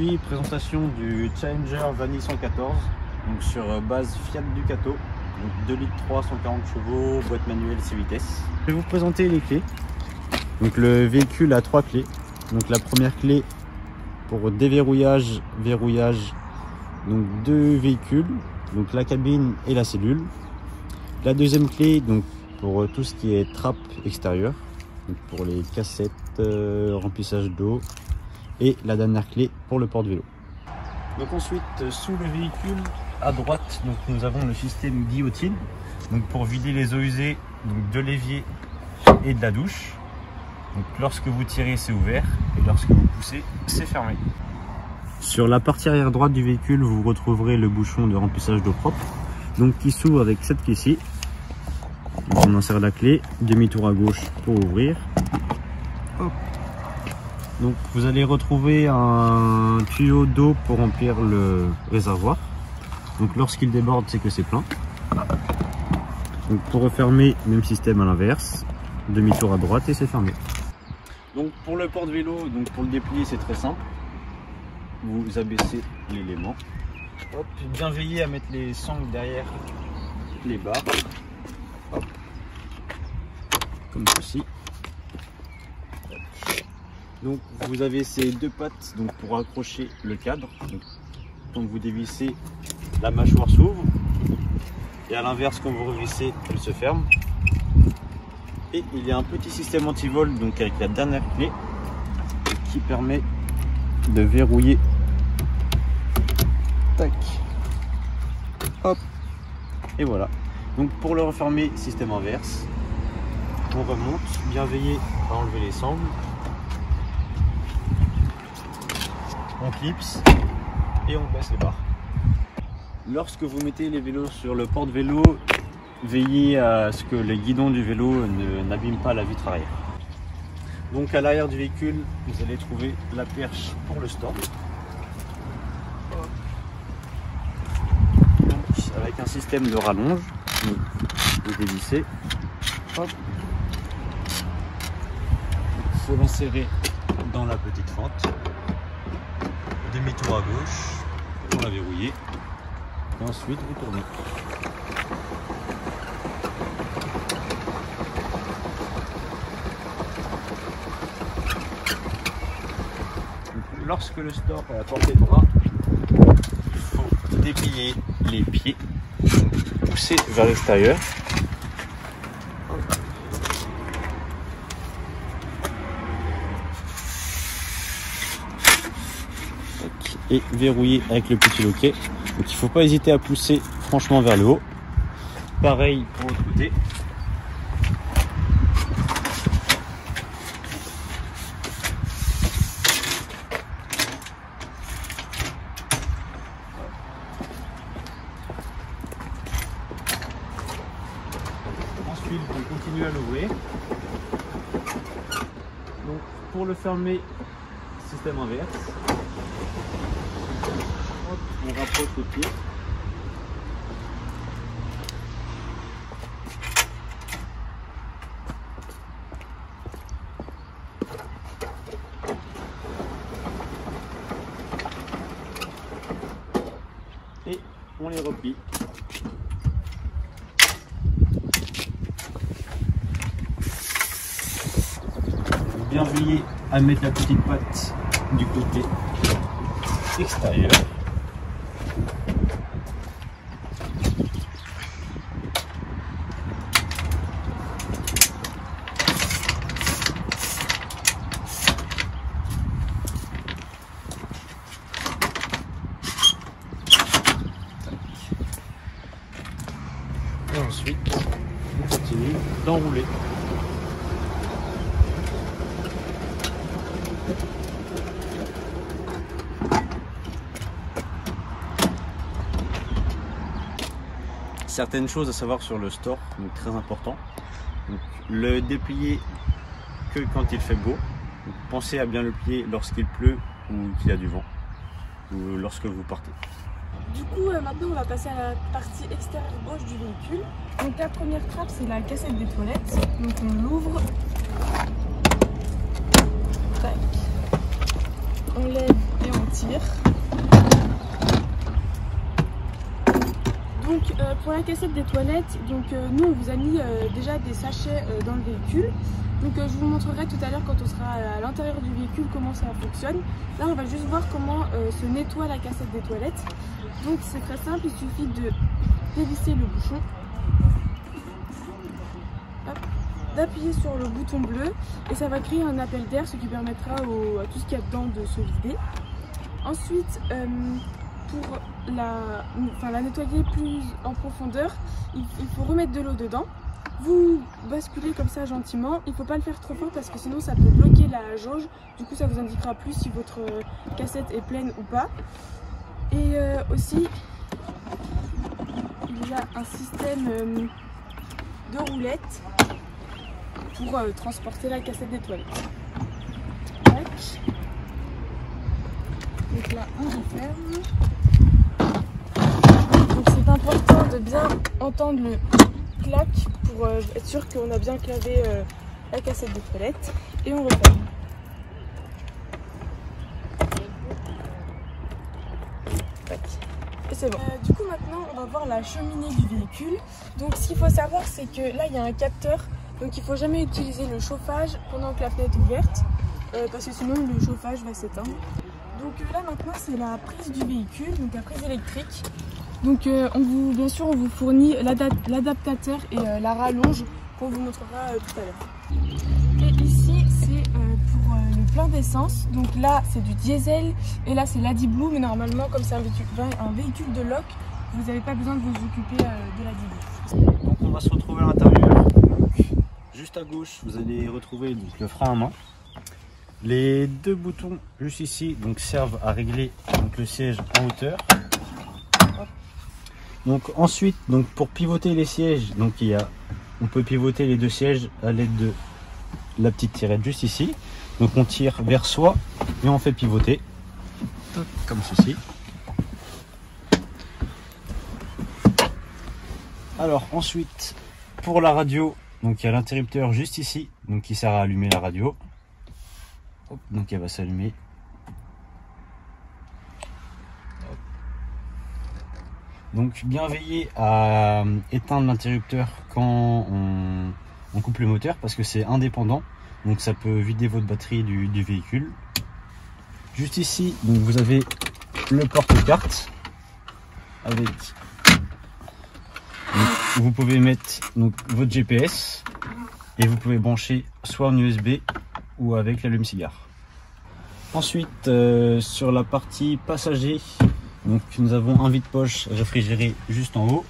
Présentation du Challenger Vanille 114 donc sur base Fiat Ducato donc 2 litres 3, 140 chevaux, boîte manuelle 6 vitesses. Je vais vous présenter les clés. Donc le véhicule a trois clés. Donc la première clé pour déverrouillage, verrouillage, donc deux véhicules, donc la cabine et la cellule. La deuxième clé donc pour tout ce qui est trappe extérieure, donc pour les cassettes, euh, remplissage d'eau et la dernière clé pour le porte-vélo. Donc ensuite sous le véhicule à droite donc nous avons le système guillotine donc pour vider les eaux usées donc de l'évier et de la douche. Donc lorsque vous tirez c'est ouvert et lorsque vous poussez c'est fermé. Sur la partie arrière droite du véhicule vous retrouverez le bouchon de remplissage d'eau propre donc qui s'ouvre avec cette clé-ci. On insère la clé, demi-tour à gauche pour ouvrir. Donc vous allez retrouver un tuyau d'eau pour remplir le réservoir. Donc lorsqu'il déborde, c'est que c'est plein. Donc pour refermer, même système à l'inverse. Demi-tour à droite et c'est fermé. Donc pour le porte-vélo, donc pour le déplier, c'est très simple. Vous abaissez l'élément. Bien veiller à mettre les sangles derrière les barres. Comme ceci. Donc vous avez ces deux pattes donc, pour accrocher le cadre. Donc, quand vous dévissez, la mâchoire s'ouvre. Et à l'inverse, quand vous revissez, elle se ferme. Et il y a un petit système anti-vol donc avec la dernière clé qui permet de verrouiller. Tac. Hop. Et voilà. Donc pour le refermer, système inverse. On remonte, bien veiller à enlever les sangles. On clipse et on baisse les barres. Lorsque vous mettez les vélos sur le porte-vélo, veillez à ce que les guidons du vélo n'abîment pas la vitre arrière. Donc à l'arrière du véhicule, vous allez trouver la perche pour le stop. Avec un système de rallonge, vous dévissez. Il faut l'insérer dans la petite fente. Demi-tour à gauche pour la verrouiller. Et ensuite vous tournez. lorsque le store est à portée de bras, il faut déplier les pieds, pousser vers l'extérieur. Et verrouiller avec le petit loquet. Donc il ne faut pas hésiter à pousser franchement vers le haut. Pareil pour l'autre côté. Ensuite, vous continuez à l'ouvrir. Donc, pour le fermer, système inverse. On rapproche le pied. Et on les replie. bien veiller à mettre la petite patte du côté extérieur. Et ensuite, on continue d'enrouler. Certaines choses à savoir sur le store, donc très important. Donc, le déplier que quand il fait beau. Donc, pensez à bien le plier lorsqu'il pleut ou qu'il y a du vent, ou lorsque vous partez. Du coup, euh, maintenant, on va passer à la partie extérieure gauche du véhicule. Donc, la première trappe, c'est la cassette des toilettes. Donc, on l'ouvre. Tac. enlève et on tire. Donc euh, pour la cassette des toilettes, donc euh, nous on vous a mis euh, déjà des sachets dans le véhicule. Donc je vous montrerai tout à l'heure quand on sera à l'intérieur du véhicule comment ça fonctionne. Là on va juste voir comment se nettoie la cassette des toilettes. Donc c'est très simple, il suffit de dévisser le bouchon, d'appuyer sur le bouton bleu et ça va créer un appel d'air, ce qui permettra à tout ce qu'il y a dedans de se vider. Ensuite, pour la, nettoyer plus en profondeur, il, faut remettre de l'eau dedans. Vous basculez comme ça gentiment, il ne faut pas le faire trop fort parce que sinon ça peut bloquer la jauge. Du coup ça vous indiquera plus si votre cassette est pleine ou pas. Et euh, aussi, il y a un système euh, de roulette pour euh, transporter la cassette des toilettes. Donc là on referme important de bien entendre le clac pour euh, être sûr qu'on a bien clavé euh, la cassette de toilette et on referme. C'est bon. Euh, du coup maintenant on va voir la cheminée du véhicule. Donc ce qu'il faut savoir c'est que là il y a un capteur donc il faut jamais utiliser le chauffage pendant que la fenêtre est ouverte parce que sinon le chauffage va s'éteindre. Donc là maintenant c'est la prise du véhicule, donc la prise électrique. Donc euh, bien sûr on vous fournit l'adaptateur et euh, la rallonge qu'on vous montrera euh, tout à l'heure. Et ici c'est pour le plein d'essence. Donc là c'est du diesel et là c'est l'AdiBlue mais normalement comme c'est un, véhicule de loc, vous n'avez pas besoin de vous occuper de l'AdiBlue. Donc on va se retrouver à l'intérieur. Juste à gauche vous allez retrouver le frein à main. Les deux boutons juste ici donc, servent à régler le siège en hauteur. Donc ensuite, donc pour pivoter les sièges, donc il a, on peut pivoter les deux sièges à l'aide de la petite tirette juste ici. Donc on tire vers soi et on fait pivoter comme ceci. Alors ensuite, pour la radio, donc il y a l'interrupteur juste ici, donc qui sert à allumer la radio. donc elle va s'allumer Donc bien veiller à euh, éteindre l'interrupteur quand on, coupe le moteur parce que c'est indépendant. Donc ça peut vider votre batterie du, véhicule. Juste ici, vous avez le porte-carte avec vous pouvez mettre votre GPS et vous pouvez brancher soit en USB ou avec l'allume-cigare. Ensuite, euh, sur la partie passager, donc nous avons un vide-poche réfrigéré juste en haut,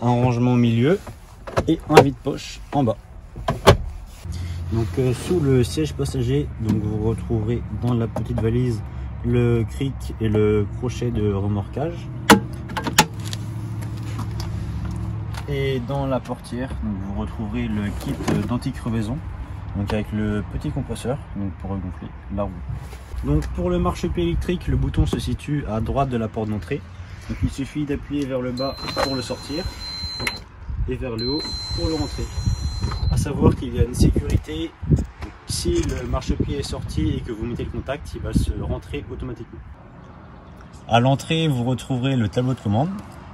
un rangement au milieu et un vide-poche en bas. Donc euh, sous le siège passager, donc vous retrouverez dans la petite valise le cric et le crochet de remorquage. Et dans la portière, vous retrouverez le kit d'anti-crevaison, donc avec le petit compresseur donc pour regonfler la roue. Donc pour le marchepied électrique, le bouton se situe à droite de la porte d'entrée. Donc il suffit d'appuyer vers le bas pour le sortir et vers le haut pour le rentrer. A savoir qu'il y a une sécurité. Si le marchepied est sorti et que vous mettez le contact, il va se rentrer automatiquement. À l'entrée, vous retrouverez le tableau de commande.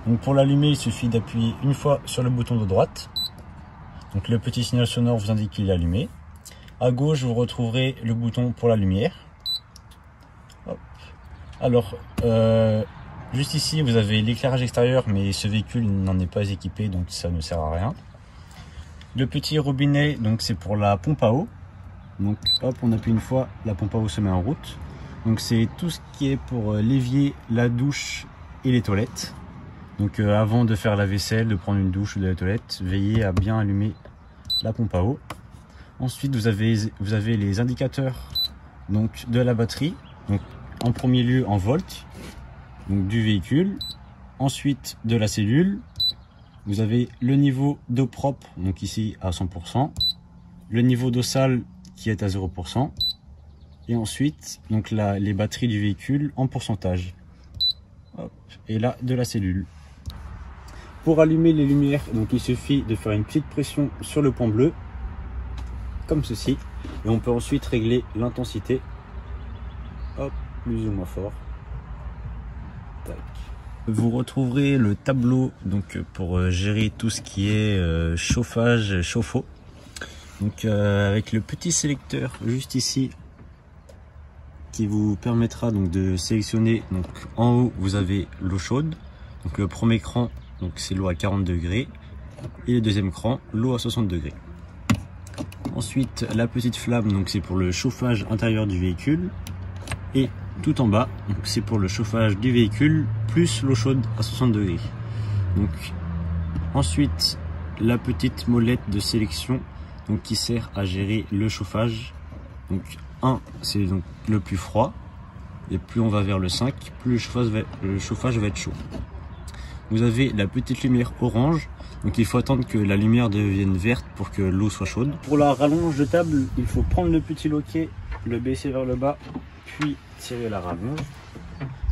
Donc pour l'allumer, il suffit d'appuyer une fois sur le bouton de droite. Donc le petit signal sonore vous indique qu'il est allumé. À gauche, vous retrouverez le bouton pour la lumière. Alors, euh, juste ici, vous avez l'éclairage extérieur, mais ce véhicule n'en est pas équipé, donc ça ne sert à rien. Le petit robinet, donc c'est pour la pompe à eau. Donc hop, on appuie une fois, la pompe à eau se met en route. Donc c'est tout ce qui est pour euh, l'évier, la douche et les toilettes. Donc euh, avant de faire la vaisselle, de prendre une douche ou de la toilette, veillez à bien allumer la pompe à eau. Ensuite, vous avez, les indicateurs donc, de la batterie. En premier lieu en volts donc du véhicule, ensuite de la cellule. Vous avez le niveau d'eau propre, donc ici à 100%, le niveau d'eau sale qui est à 0%, et ensuite donc là, les batteries du véhicule en pourcentage. et là de la cellule. Pour allumer les lumières, donc il suffit de faire une petite pression sur le point bleu, comme ceci, et on peut ensuite régler l'intensité plus ou moins fort. Vous retrouverez le tableau donc pour euh, gérer tout ce qui est euh, chauffage, chauffe-eau. Donc euh, avec le petit sélecteur juste ici qui vous permettra donc de sélectionner donc en haut vous avez l'eau chaude. Donc le premier cran donc c'est l'eau à 40 degrés et le deuxième cran l'eau à 60 degrés. Ensuite la petite flamme donc c'est pour le chauffage intérieur du véhicule et tout en bas. C'est pour le chauffage du véhicule plus l'eau chaude à 60 degrés. Donc ensuite la petite molette de sélection donc qui sert à gérer le chauffage. Donc 1 c'est donc le plus froid et plus on va vers le 5, plus le chauffage va, le chauffage va être chaud. Vous avez la petite lumière orange, donc il faut attendre que la lumière devienne verte pour que l'eau soit chaude. Pour la rallonge de table, il faut prendre le petit loquet, le baisser vers le bas, puis tirer la rallonge.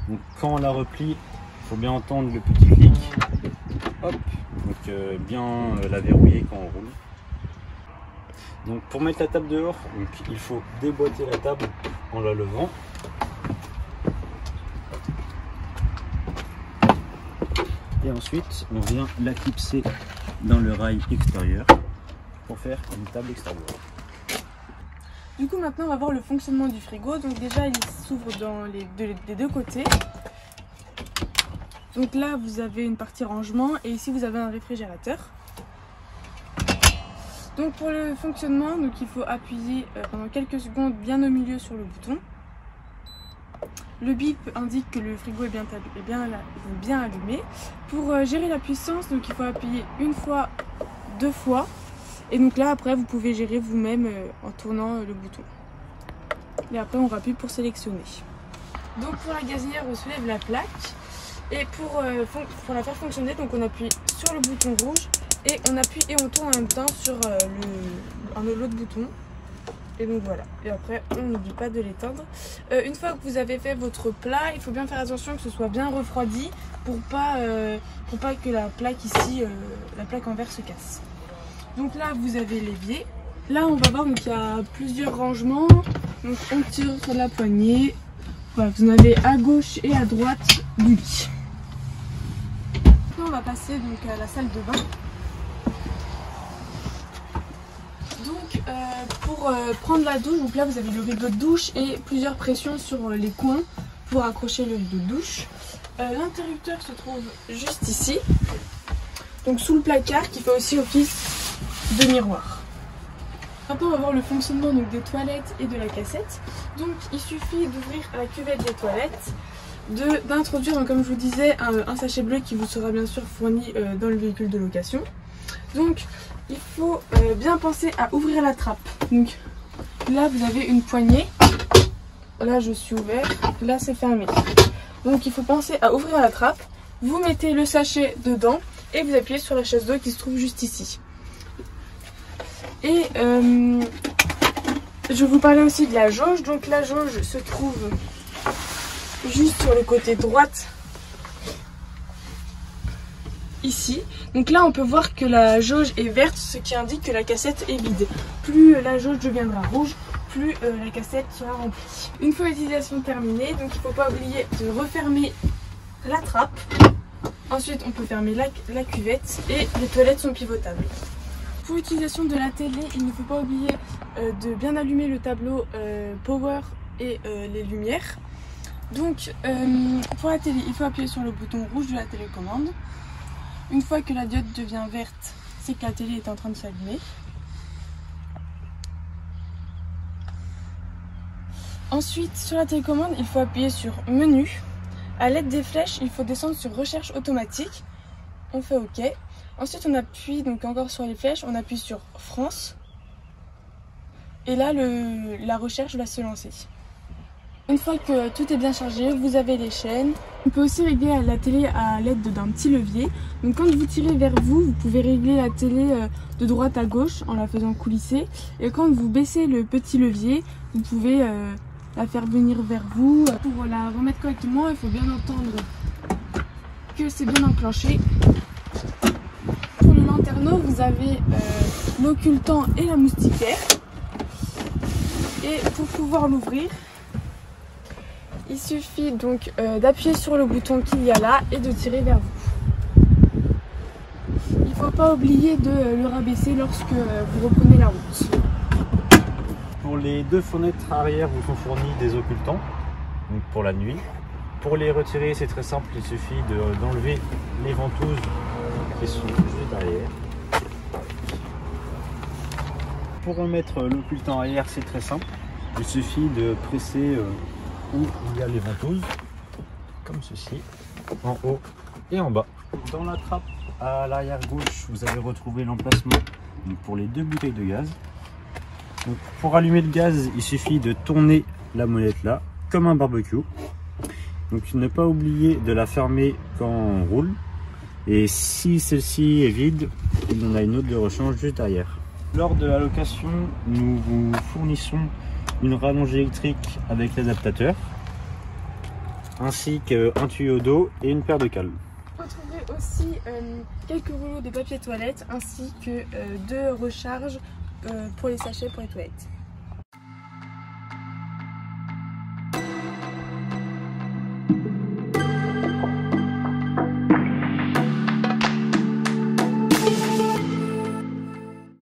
Donc quand on la replie, il faut bien entendre le petit clic. Hop, donc euh, bien euh, la verrouiller quand on roule. Donc pour mettre la table dehors, donc, il faut déboîter la table en la levant. Et ensuite, on vient la clipser dans le rail extérieur pour faire une table extérieure. Du coup, maintenant, on va voir le fonctionnement du frigo. Donc déjà, il s'ouvre dans les deux, des deux côtés. Donc là, vous avez une partie rangement et ici, vous avez un réfrigérateur. Donc pour le fonctionnement, donc il faut appuyer euh, pendant quelques secondes bien au milieu sur le bouton. Le bip indique que le frigo est bien, bien allumé. Pour euh, gérer la puissance, donc il faut appuyer une fois, deux fois. Et donc là, après, vous pouvez gérer vous-même euh, en tournant le bouton. Et après, on rappuie pour sélectionner. Donc pour la gazinière, on soulève la plaque. Et pour, pour la faire fonctionner, donc on appuie sur le bouton rouge et on appuie et on tourne en même temps sur euh, l'autre bouton. Et donc voilà. Et après, on n'oublie pas de l'éteindre. Euh, une fois que vous avez fait votre plat, il faut bien faire attention que ce soit bien refroidi pour pas, euh, pour pas que la plaque ici, la plaque en verre se casse. Donc là, vous avez l'évier. Là, on va voir qu'il y a plusieurs rangements. Donc on tire sur la poignée. Vous en avez à gauche et à droite du lit. On va passer donc à la salle de bain. Euh, pour euh, prendre la douche, donc là vous avez le rideau de douche et plusieurs pressions sur euh, les coins pour accrocher le rideau de douche. L'interrupteur se trouve juste ici, donc sous le placard qui fait aussi office de miroir. Maintenant on va voir le fonctionnement donc, des toilettes et de la cassette. Donc il suffit d'ouvrir la cuvette des toilettes, d'introduire comme je vous disais un, sachet bleu qui vous sera bien sûr fourni dans le véhicule de location. Donc il faut euh, bien penser à ouvrir la trappe. Donc là vous avez une poignée. Là je suis ouvert, là c'est fermé. Donc il faut penser à ouvrir la trappe. Vous mettez le sachet dedans et vous appuyez sur la chaise d'eau qui se trouve juste ici. Et euh, je vous parlais aussi de la jauge. Donc la jauge se trouve juste sur le côté droite ici. Donc là, on peut voir que la jauge est verte, ce qui indique que la cassette est vide. Plus la jauge deviendra rouge, plus euh, la cassette sera remplie. Une fois l'utilisation terminée, donc il ne faut pas oublier de refermer la trappe. Ensuite, on peut fermer la, cuvette et les toilettes sont pivotables. Pour l'utilisation de la télé, il ne faut pas oublier euh, de bien allumer le tableau euh, Power et les lumières. Donc, pour la télé, il faut appuyer sur le bouton rouge de la télécommande. Une fois que la diode devient verte, c'est que la télé est en train de s'allumer. Ensuite, sur la télécommande, il faut appuyer sur Menu. À l'aide des flèches, il faut descendre sur Recherche automatique. On fait OK. Ensuite, on appuie donc encore sur les flèches, on appuie sur France. Et là, la recherche va se lancer. Une fois que tout est bien chargé, vous avez les chaînes. On peut aussi régler la télé à l'aide d'un petit levier. Donc quand vous tirez vers vous, vous pouvez régler la télé euh, de droite à gauche en la faisant coulisser. Et quand vous baissez le petit levier, vous pouvez euh, la faire venir vers vous. Pour la remettre correctement, il faut bien entendre que c'est bien enclenché. Pour le lanterneau, vous avez euh, l'occultant et la moustiquaire. Et pour pouvoir l'ouvrir, Il suffit donc euh, d'appuyer sur le bouton qu'il y a là et de tirer vers vous. Il ne faut pas oublier de euh, le rabaisser lorsque vous reprenez la route. Pour les deux fenêtres arrière vous sont fournis des occultants, pour la nuit. Pour les retirer, c'est très simple, il suffit de- d'enlever les ventouses Pour remettre l'occultant arrière, c'est très simple. Il suffit de presser euh, où il y a les ventouses, comme ceci, en haut et en bas. Dans la trappe à l'arrière gauche, vous avez retrouvé l'emplacement pour les deux bouteilles de gaz. Pour allumer le gaz, il suffit de tourner la molette là, comme un barbecue. Donc ne pas oublier de la fermer quand on roule. Et si celle-ci est vide, il y en a une autre de rechange juste derrière. Lors de la location, nous vous fournissons une rallonge électrique avec l'adaptateur, ainsi qu'un tuyau d'eau et une paire de cales. Vous retrouvez aussi euh, quelques rouleaux de papier toilette ainsi que euh, deux recharges euh, pour les sachets pour les toilettes.